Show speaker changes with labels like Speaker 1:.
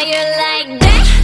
Speaker 1: You're like that?